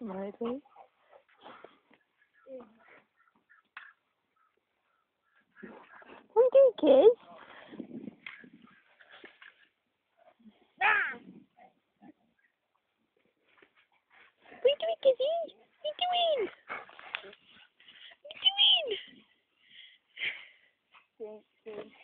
Right you Okay, kids. What are you doing, What are doing? What are doing? Thank you.